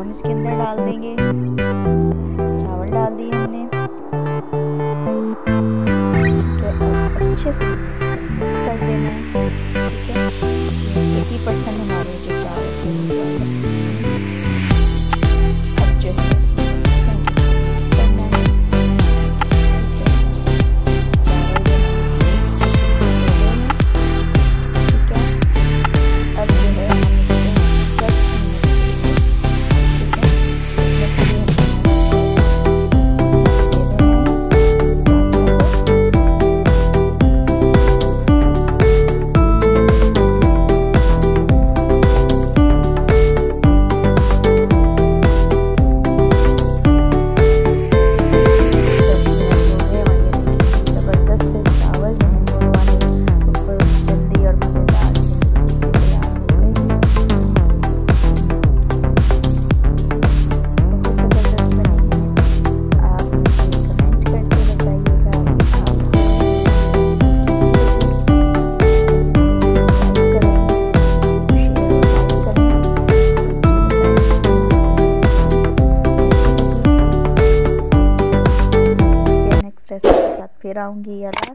अंदर डाल देंगे। चावल डाल दिए हमने। अच्छे से रेसिपी के साथ फिर आऊँगी। अल्लाह